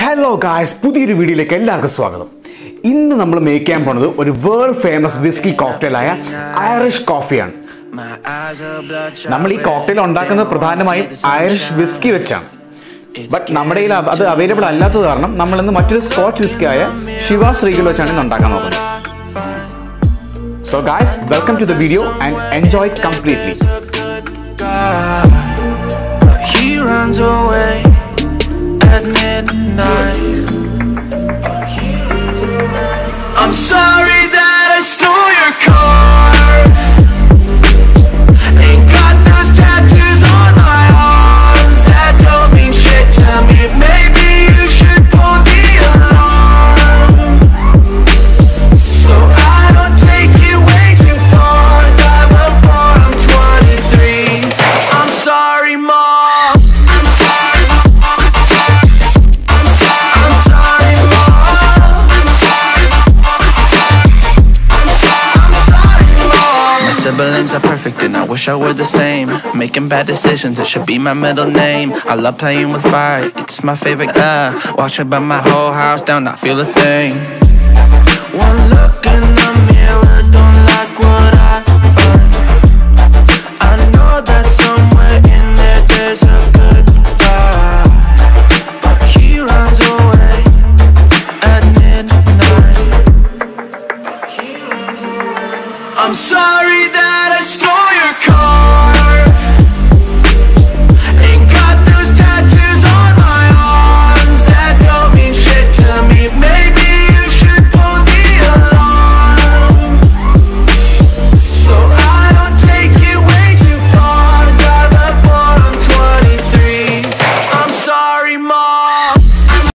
Hello guys പുതിയൊരു വീഡിയോയിലേക്ക് എല്ലാവർക്കും സ്വാഗതം. ഇന്ന് നമ്മൾ മേക്ക് ചെയ്യാൻ പോണത് ഒരു വേൾഡ് ഫേമസ് വിസ്കി കോക്ടെയിലായ ഐറിഷ് കോഫിയാണ് നമ്മൾ ഈ കോക്ടെയിൽ ഉണ്ടാക്കുന്നത് പ്രധാനമായും ഐറിഷ് വിസ്കി വെച്ചാണ്. ബട്ട് നമ്മുടെ കയ്യിൽ അത് അവൈലബിൾ അല്ലാത്തത് കാരണം നമ്മൾ ഇന്ന് മറ്റൊരു സ്കോച്ച് വിസ്കി ആയ ശിവ ശ്രീകൾ വെച്ചാണ് ഇന്ന് ഉണ്ടാക്കാൻ നോക്കുന്നത് so guys welcome to the video and enjoy completely midnight. siblings are perfect and I wish I were the same. Making bad decisions, it should be my middle name. I love playing with fire, it's my favorite guy Watch it burn my whole house down, not feel a thing. One look in the mirror, don't like what I find. I know that somewhere in there there's a good guy But he runs away at midnight. I'm sorry